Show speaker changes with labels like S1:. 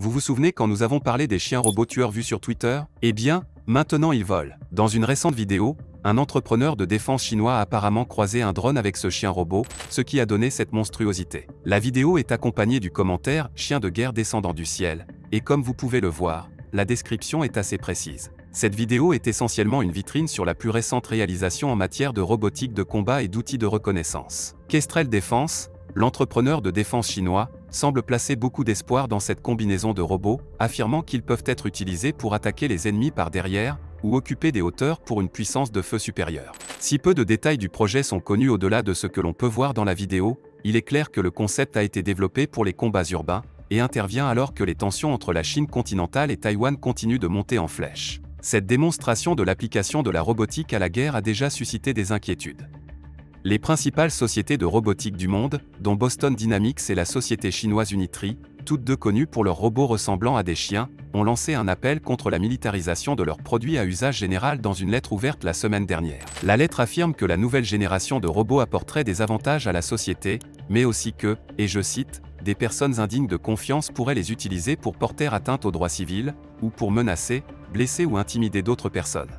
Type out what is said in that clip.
S1: Vous vous souvenez quand nous avons parlé des chiens robots tueurs vus sur Twitter? Eh bien, maintenant ils volent. Dans une récente vidéo, un entrepreneur de défense chinois a apparemment croisé un drone avec ce chien robot, ce qui a donné cette monstruosité. La vidéo est accompagnée du commentaire « chien de guerre descendant du ciel », et comme vous pouvez le voir, la description est assez précise. Cette vidéo est essentiellement une vitrine sur la plus récente réalisation en matière de robotique de combat et d'outils de reconnaissance. Kestrel Défense, l'entrepreneur de défense chinois, semble placer beaucoup d'espoir dans cette combinaison de robots, affirmant qu'ils peuvent être utilisés pour attaquer les ennemis par derrière, ou occuper des hauteurs pour une puissance de feu supérieure. Si peu de détails du projet sont connus au-delà de ce que l'on peut voir dans la vidéo, il est clair que le concept a été développé pour les combats urbains, et intervient alors que les tensions entre la Chine continentale et Taïwan continuent de monter en flèche. Cette démonstration de l'application de la robotique à la guerre a déjà suscité des inquiétudes. Les principales sociétés de robotique du monde, dont Boston Dynamics et la société chinoise Unitree, toutes deux connues pour leurs robots ressemblant à des chiens, ont lancé un appel contre la militarisation de leurs produits à usage général dans une lettre ouverte la semaine dernière. La lettre affirme que la nouvelle génération de robots apporterait des avantages à la société, mais aussi que, et je cite, des personnes indignes de confiance pourraient les utiliser pour porter atteinte aux droits civils, ou pour menacer, blesser ou intimider d'autres personnes.